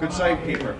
Good save, keeper.